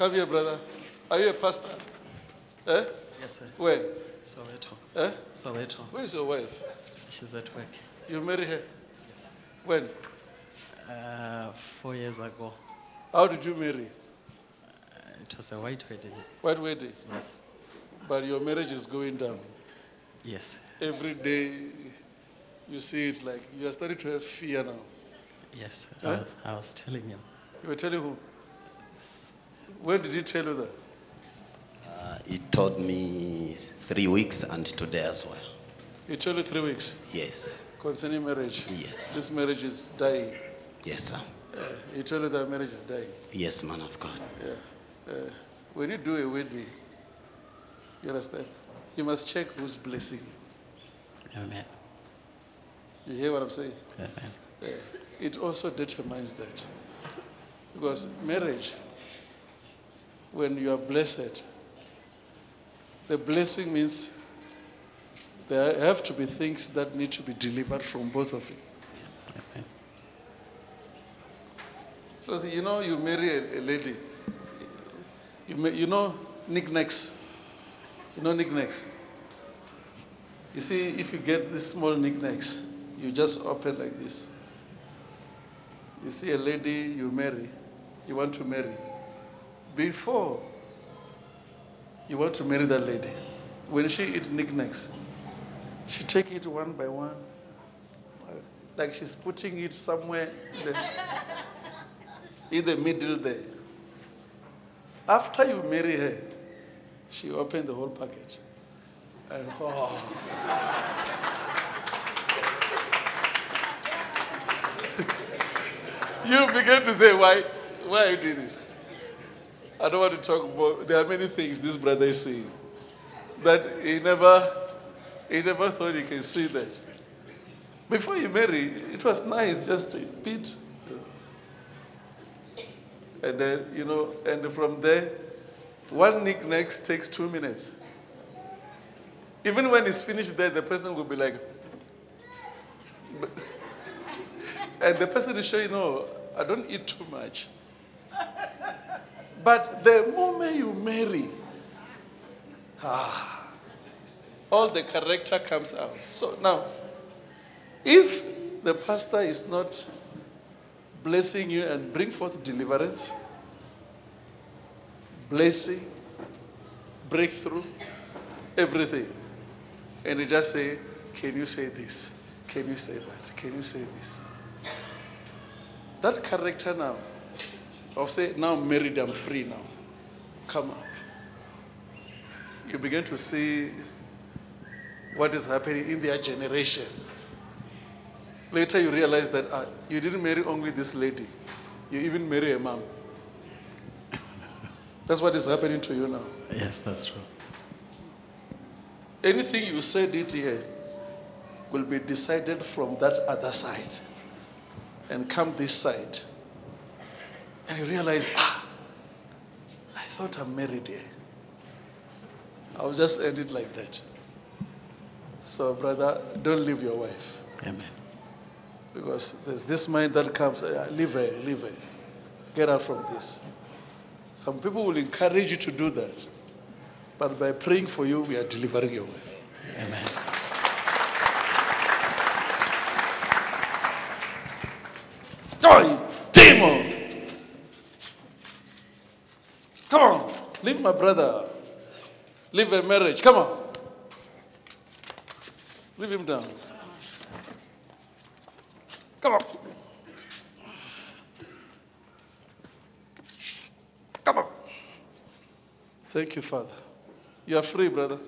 Come here, brother. Are you a pastor? Eh? Yes, sir. Where? Soweto. Eh? Soweto. Where is your wife? She's at work. You marry her? Yes. When? Uh, four years ago, How did you marry? uh, it was a white wedding. White wedding. Yes. But your marriage is going down. Yes. Every day you see it like you are starting to have fear now. Yes. Huh? I, I was telling him. You were telling who? When did he tell you that? Uh, he told me three weeks and today as well. He told you three weeks Yes. concerning marriage. Yes. sir. This marriage is dying. Yes, sir. Uh, he told you that marriage is dying. Yes, man of God. Yeah. Uh, when you do a wedding, you understand? You must check who's blessing. Amen. You hear what I'm saying? Amen. Uh, it also determines that. Because marriage, when you are blessed, the blessing means there have to be things that need to be delivered from both of you. Yes. Amen. Because you know, you marry a, a lady, you, ma- you know NikNaks. You know NikNaks. You see, if you get these small NikNaks, you just open like this. You see a lady you marry, you want to marry. Before you want to marry that lady, when she eat NikNaks, she take it one by one, like she's putting it somewhere. in the- in the middle there. After you marry her, she opened the whole package. And oh. you begin to say, why, why you do this? I don't want to talk about, there are many things this brother is saying that he never, he never thought he can see that. Before you marry, it was nice just to beat and then, you know, and from there, one NikNaks takes two minutes. Even when it's finished there, the person will be like, and the person is you know, I don't eat too much. But the moment you marry, ah, all the character comes out. So now, if the pastor is not blessing you and bring forth deliverance, blessing, breakthrough, everything. And you just say, Can you say this? Can you say that? Can you say this? That character now, of say, now I'm married, I'm free now, come up. You begin to see what is happening in their generation. Later, you realize that ah, you didn't marry only this lady, you even marry a mom. That's what is happening to you now. Yes, that's true. Anything you said it here will be decided from that other side and come this side. And you realize, ah, I thought I'm married here. I'll just end it like that. So, brother, don't leave your wife. Amen. Because there's this mind that comes, "Ah, leave her, leave her. Get out from this. Some people will encourage you to do that. But by praying for you, we are delivering your wife. Amen. Oh, demon! Come on, leave my brother. Leave a marriage. Come on. Leave him down. Come on. Come on. Thank you, Father. You are free, brother.